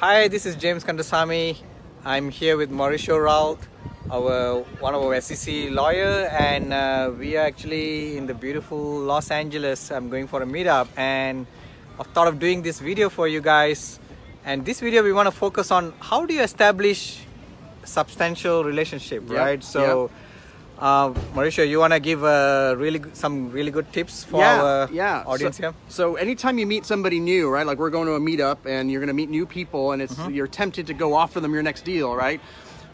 Hi, this is James Kandasamy. I'm here with Mauricio Rauld, our one of our SEC lawyer, and uh, we are actually in the beautiful Los Angeles. I'm going for a meetup, and I've thought of doing this video for you guys. And this video, we want to focus on how do you establish substantial relationship, Yep, right? So. Uh, Mauricio, you want to give uh, really some really good tips for yeah, our yeah. audience so, here? So anytime you meet somebody new, right? Like we're going to a meetup and you're going to meet new people, and it's Mm-hmm. you're tempted to go offer them your next deal, right?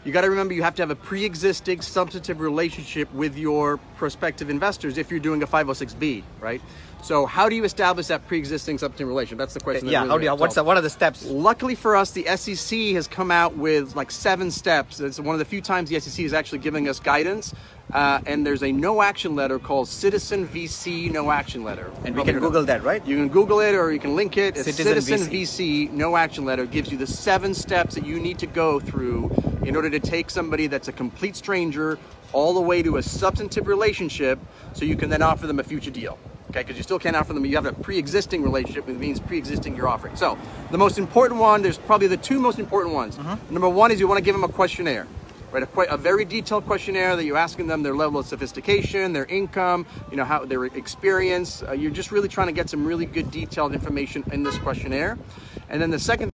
You got to remember you have to have a pre-existing substantive relationship with your prospective investors if you're doing a 506b, right? So how do you establish that pre-existing substantive relationship? That's the question. that Yeah, really how do what's that, what are the steps? Luckily for us, the SEC has come out with like seven steps. It's one of the few times the SEC is actually giving us guidance. Uh, and there's a no action letter called Citizen VC No Action Letter. And we can Google that, right? You can Google it or you can link it. Citizen Citizen, VC. VC. No Action Letter gives you the seven steps that you need to go through in order to take somebody that's a complete stranger all the way to a substantive relationship so you can then offer them a future deal. Okay, because you still can't offer them, you have a pre-existing relationship, which means pre-existing your offering. So the most important one, there's probably the two most important ones. Mm-hmm. Number one is you want to give them a questionnaire right? A, a very detailed questionnaire that you're asking them their level of sophistication, their income, you know, how their experience. Uh, you're just really trying to get some really good detailed information in this questionnaire. And then the second